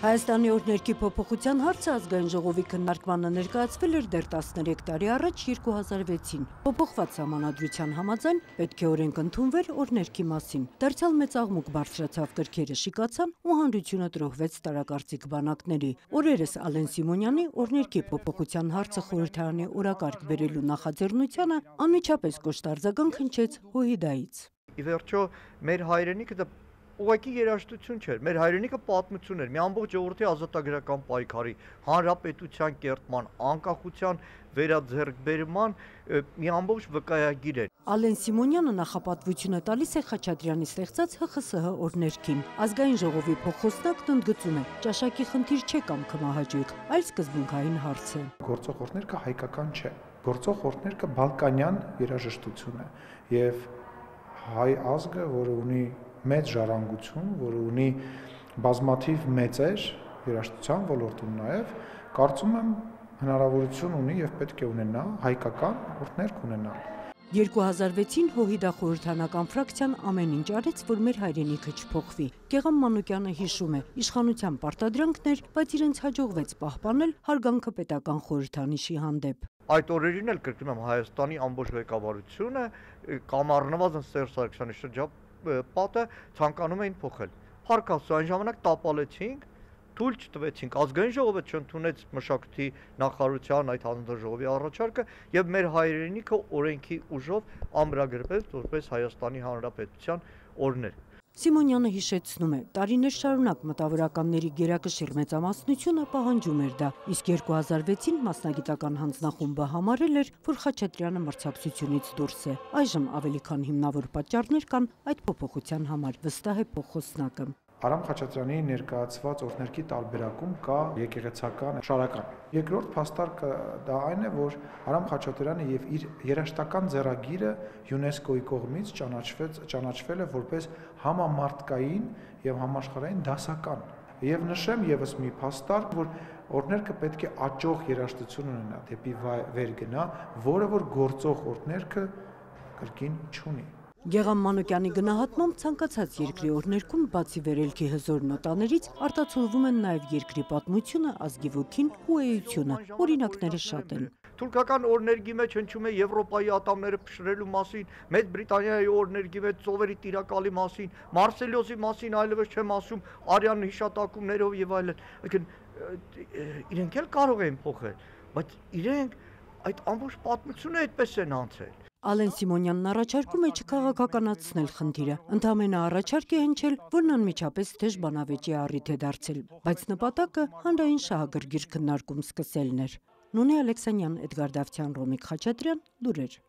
Հայաստանի օրներքի փոփոխության հարցը ազգային ժողովի քննարկմանը ներկայացվել էր դեռ 13 տարի առաջ 2006-ին։ Փոփոխված համանadrության համաձայն պետք է օրենք ընդունվեր օրներքի մասին։ Դարձյալ մեծ աղմուկ բարձրացավ կրքերը շիկացան ու հանրությունը տրոհվեց տարակարծիք բանակների։ Օրերս Ալեն Սիմոնյանի օրներքի փոփոխության հարցը խորհրդարանի օրակարգ բերելու նախաձեռնությանը անմիջապես կոշտարձագանք հնչեց Հոհիդայից։ Ի վերջո մեր հայրենիքը ուղղակի երաժշտություն չէր։ Մեր հայրենիքը պատմություն էր, մի ամբողջ ժողովրդի ազատագրական պայքարի, հանրապետության կերտման, անկախության վերաձեռքբերման մի ամբողջ վկայագիր էր։ Ալեն Սիմոնյանը նախապատվությունը տալիս է Խաչատրյանի ստեղծած ՀԽՍՀ օրներքին։ Ազգային ժողովի փոխոսնակն ընդգծում է, ճաշակի խնդիր չէ կամ կմահաճույք, այլ սկզբունքային հարց է։ Գործող օրներքը հայկական չէ։ Գործող օրներքը բալկանյան երաժշտություն է եւ հայ ազգը, որը ունի մեծ ժառանգություն, որը ունի բազմաթիվ մեծեր երաժշտության ոլորտում նաև, կարծում եմ հնարավորություն ունի եւ պետք է ունենա հայկական օրհներք ունենալ։ 2006-ին Հոհիդա խորհրդանական ֆրակցիան ամեն ինչ արեց, որ մեր հայրենիքը չփոխվի։ Գեգամ Մանուկյանը հիշում է, իշխանության պարտադրանքներ, բայց իրենց հաջողվեց պահպանել հարգանքը պետական խորհրդանիշի հանդեպ։ Այդ օրերին էլ կրկնում եմ Հայաստանի ամբողջ ղեկավարությունը կամ առնվազն Սերժ Սարգսյանի շրջապ պատը ցանկանում էին փոխել։ Փառքաստու այն ժամանակ տապալեցինք, թույլ չտվեցինք ազգային ժողովը չընդունեց մշակույթի նախարարության այդ հանձնաժողովի առաջարկը եւ մեր հայրենիքը օրենքի ուժով ամրագրվեց որպես Հայաստանի Հանրապետության օրներ։ Սիմոնյանը հիշեցնում է, տարիներ շարունակ մտավորականների գերակշիռ մեծամասնությունը պահանջում էր դա, իսկ 2006-ին մասնագիտական հանձնախումբը համարել էր, որ Խաչատրյանը մրցակցությունից դուրս է։ Այժմ ավելի քան հիմնավոր պատճառներ կան այդ փոփոխության համար, վստահ է փոխոսնակը։ Արամ Խաչատրյանի ներկայացված օրհներքի տարբերակում կա եկեղեցական շարական։ Երկրորդ փաստարկը դա այն է, որ Արամ Խաչատրյանը եւ իր երաշտական ձեռագիրը ՅՈՒՆԵՍԿՕ-ի կողմից ճանաչվեց ճանաչվել է որպես համամարտկային եւ համաշխարհային դասական։ Եվ նշեմ եւս մի փաստարկ, որ օրներքը պետք է աճող երաշտություն ունենա, դեպի վեր գնա, որը որ գործող օրներքը կրկին չունի։ Գեգամ Մանուկյանի գնահատմամբ ցանկացած երկրի օրներքում բացի վերելքի հզոր նոտաներից արտացոլվում են նաև երկրի պատմությունը, ազգի ոգին ու էությունը։ Օրինակները շատ են։ Թուրքական օրներգի մեջ հնչում է Եվրոպայի ատամները փշրելու մասին, Մեծ Բրիտանիայի օրներգի մեջ ծովերի տիրակալի մասին, Մարսելիոսի մասին այլևս չեմ ասում, արյան հիշատակումներով եւ այլն։ Այսինքն իրենք էլ կարող են փոխել, բայց իրենք այդ ամբողջ պատմությունը այդպես են անցել։ Ալեն Սիմոնյանն առաջարկում է չքաղաքականացնել խնդիրը։ Ընդամենը առաջարկ է հնչել, որն անմիջապես թեժ բանավեճի առիթ է դարձել, բայց նպատակը հանրային շահագրգիռ քննարկում սկսելն էր։ Նունե Ալեքսանյան, Էդգար Դավթյան, Ռոմիկ Խաչատրյան, լուրեր։